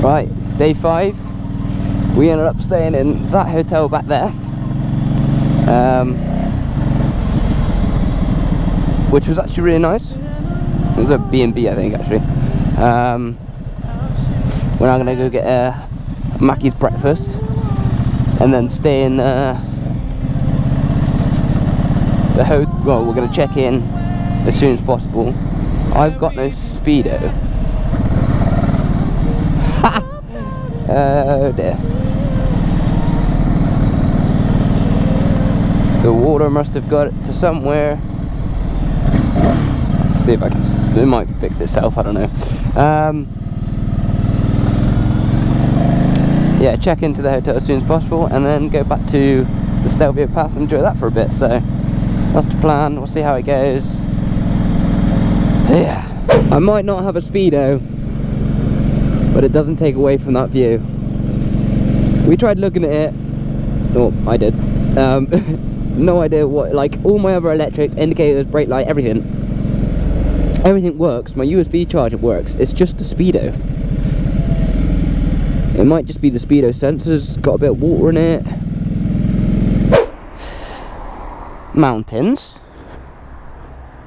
Right, day five. We ended up staying in that hotel back there. Um, which was actually really nice. It was a B&B I think actually. Um, we're now gonna go get a Mackey's breakfast and then stay in uh, the hotel. Well, we're gonna check in as soon as possible. I've got no speedo. Oh dear. The water must have got it to somewhere. Let's see if I can. It might fix itself. I don't know. Um, yeah, check into the hotel as soon as possible, and then go back to the Stelvio Pass and enjoy that for a bit. So that's the plan. We'll see how it goes. Yeah, I might not have a speedo, but it doesn't take away from that view. We tried looking at it. Oh, I did. Um, no idea what. Like all my other electrics, indicators, brake light, everything. Everything works. My USB charger works. It's just the speedo. It might just be the speedo sensors. Got a bit of water in it. Mountains.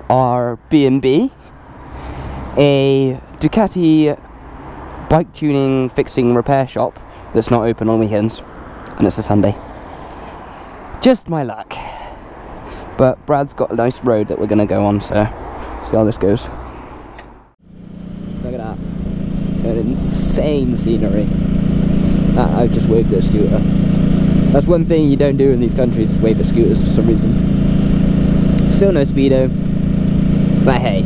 Our B&B. A Ducati bike tuning, fixing, repair shop that's not open on weekends. And it's a Sunday. Just my luck. But Brad's got a nice road that we're going to go on, so see how this goes. Look at that. An insane scenery. That, I just waved at a scooter. That's one thing you don't do in these countries, is wave at scooters for some reason. Still no speedo. But hey,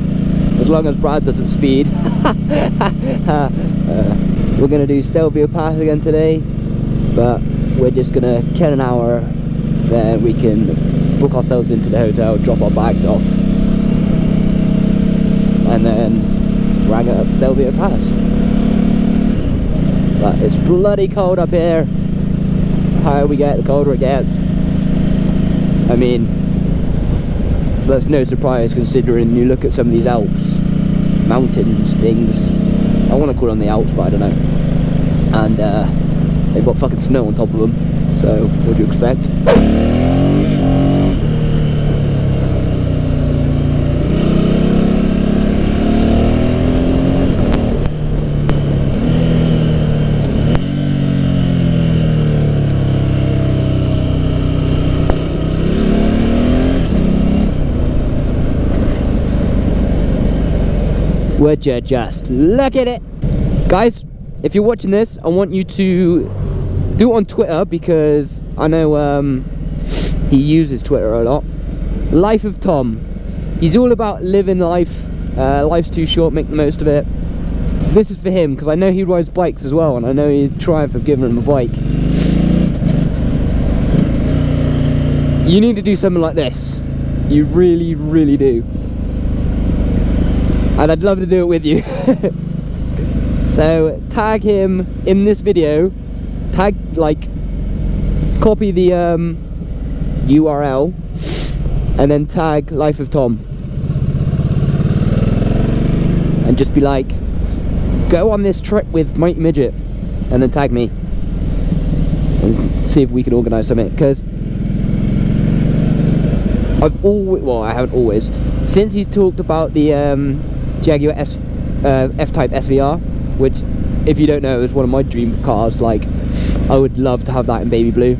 as long as Brad doesn't speed. Uh, we're going to do Stelvio Pass again today, but we're just going to kill an hour, then we can book ourselves into the hotel, drop our bags off, and then rang it up Stelvio Pass. But it's bloody cold up here. The higher we get, the colder it gets. I mean, that's no surprise considering you look at some of these Alps, mountains, things. I want to call them the Alps, but I don't know. And uh, they've got fucking snow on top of them. So, what do you expect? Would you just look at it? Guys, if you're watching this, I want you to do it on Twitter because I know um, he uses Twitter a lot. Life of Tom. He's all about living life. Uh, life's too short, make the most of it. This is for him because I know he rides bikes as well and I know he'd try for giving him a bike. You need to do something like this. You really, really do and I'd love to do it with you. so tag him in this video, tag like, copy the um, URL, and then tag Life of Tom. And just be like, go on this trip with Mighty Midget, and then tag me. And see if we can organise something, because I've always, well I haven't always, since he's talked about the um, Jaguar S, uh, F-Type SVR, which, if you don't know, is one of my dream cars. Like, I would love to have that in baby blue.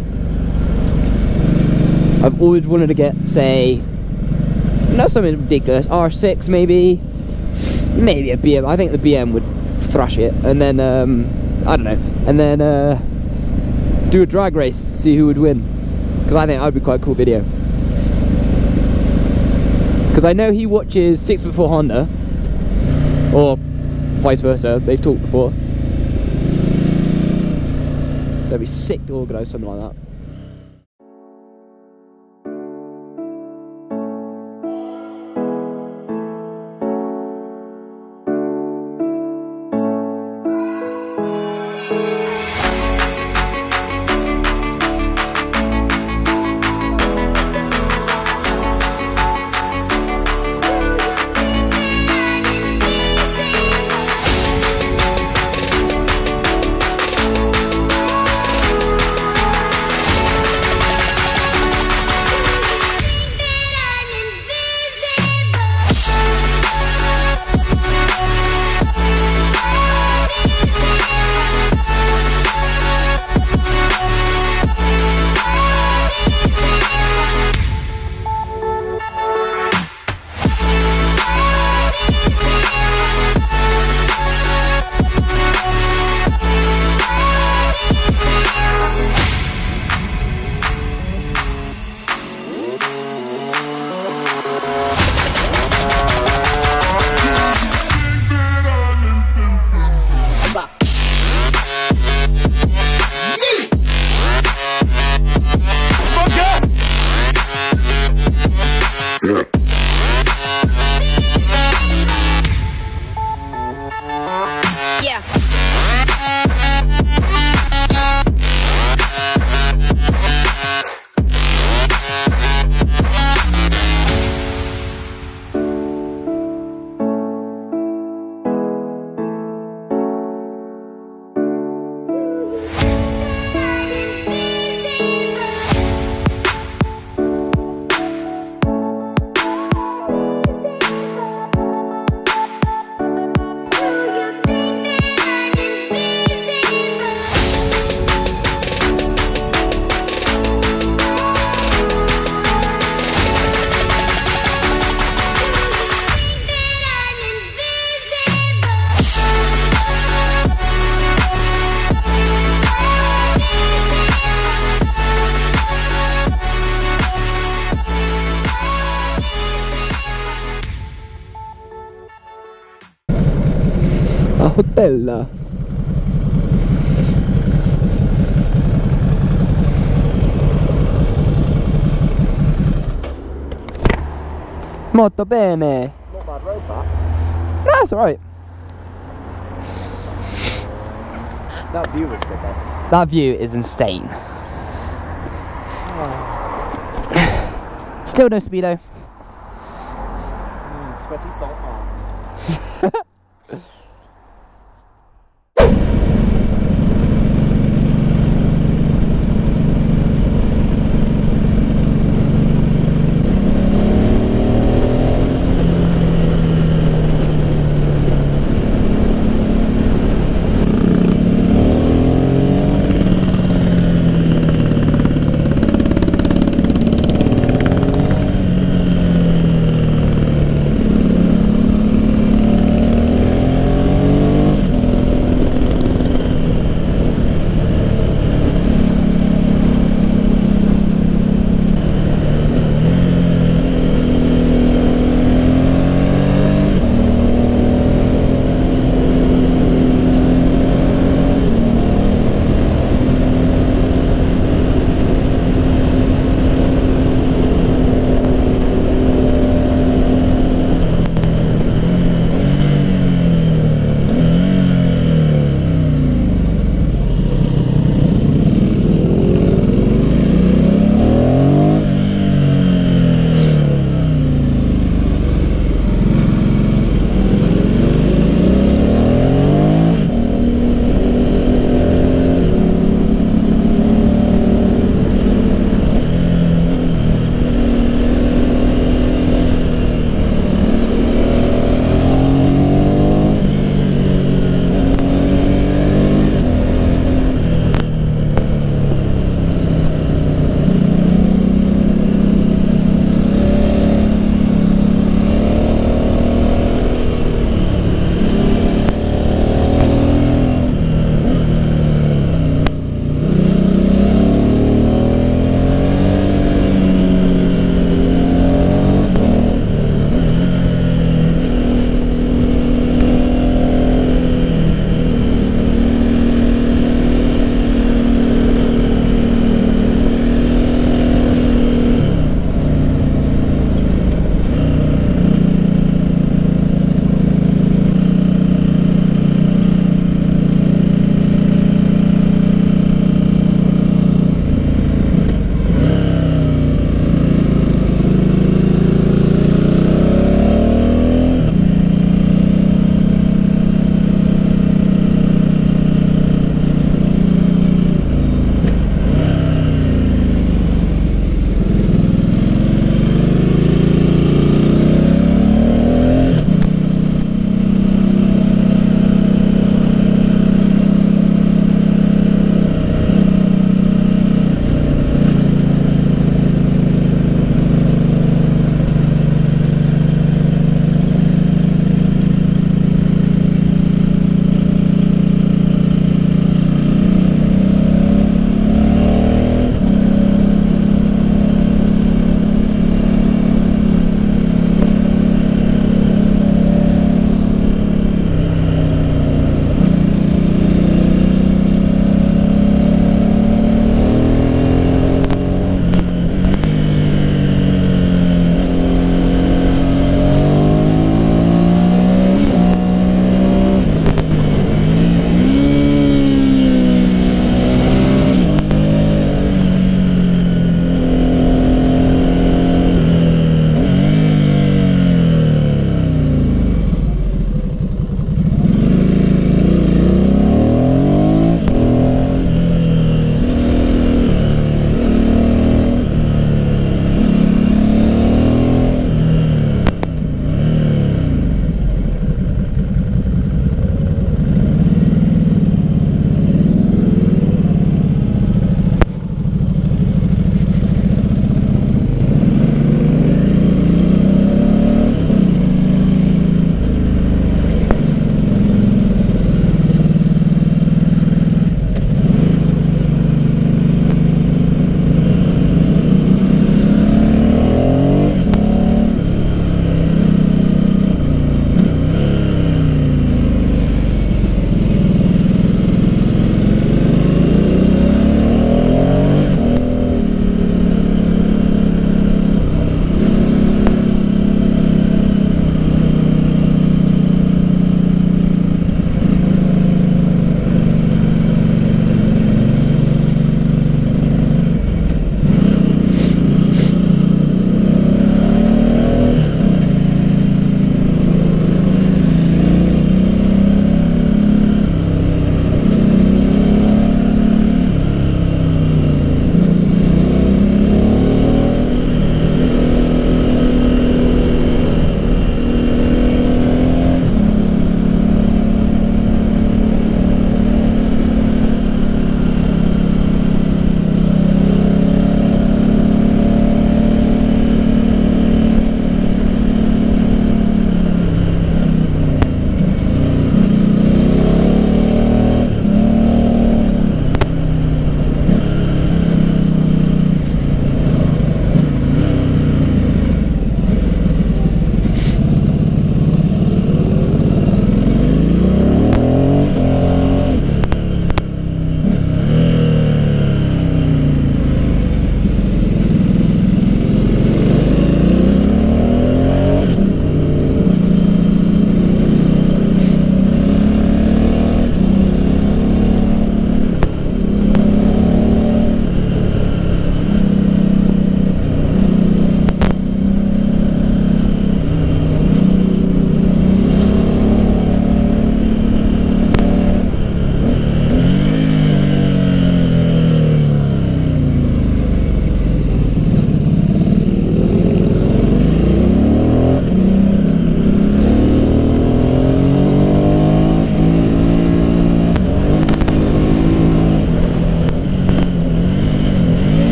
I've always wanted to get, say, not something ridiculous, R6 maybe, maybe a BM. I think the BM would thrash it, and then um, I don't know, and then uh, do a drag race, see who would win, because I think that would be quite a cool video. Because I know he watches six foot four Honda, or vice versa. They've talked before. So it'd be sick to organise something like that. Bella. Molto bene. Not bad road that. No, it's alright. That view was good though. That view is insane. Still no speedo. Mm, sweaty salt marks.